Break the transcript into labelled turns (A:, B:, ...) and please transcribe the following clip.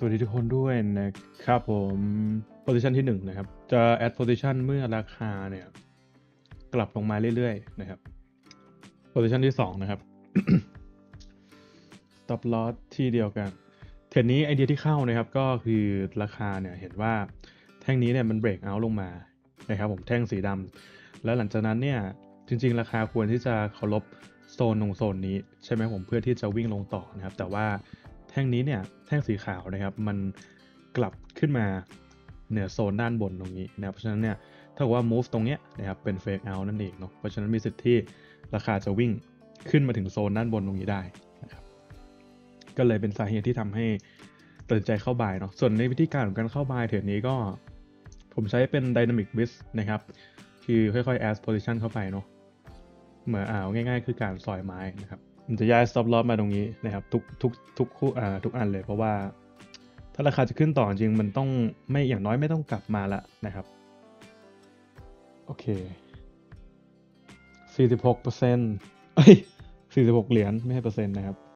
A: สวัสดีทุกคนด้วยนะครับผม position ที่1นะครับ จะ add position เมื่อราคาเนี่ย กลับลงมาเรื่อยๆ นะครับ position ที่ 2 นะครับ stop loss ที่เดียวกันเทรดนี้ไอเดียที่เข้านะครับก็คือราคาเนี่ยเห็นว่าแท่งนี้เนี่ยมัน break out ลงมานะครับผมแท่งสีดำแล้วหลังจากนั้นเนี่ยจริง ๆ ราคาควรที่จะเคารพโซนตรงโซนนี้ ใช่ไหมผมเพื่อที่จะวิ่งลงต่อนะครับ แต่ว่า ท่งนี้เนี่ยแท่งสีขาวนะครับมันกลับขึ้นมาเหนือโซนด้านบนตรงนี้นะครับเพราะฉะนั้นเนี่ยถ้าว่า move ตรงเนี้ยนะครับเป็น fake out นั่นเองเนาะเพราะฉะนั้นมีสิทธิ์ที่ราคาจะวิ่งขึ้นมาถึงโซนด้านบนตรงนี้ได้นะครับก็เลยเป็นสาเหตุที่ทำให้ตัดสินใจเข้าบายเนาะส่วนในวิธีการของการเข้าบายเทรดนี้ก็ผมใช้เป็น dynamic risk นะครับคือค่อยๆ add position เข้าไปเนาะเหมือนอ่าง่ายๆ คือการซอยไม้นะครับ มันจะย้าย stop loss มาตรงนี้นะครับทุกทุกทุกคู่อ่าทุกอันเลย เพราะว่าถ้าราคาจะขึ้นต่อจริงมันต้องไม่อย่างน้อยไม่ต้องกลับมาละนะครับโอเค46เปอร์เซ็นต์เอ้ย46 เหรียญไม่ใช่เปอร์เซ็นต์นะครับ